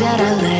that I let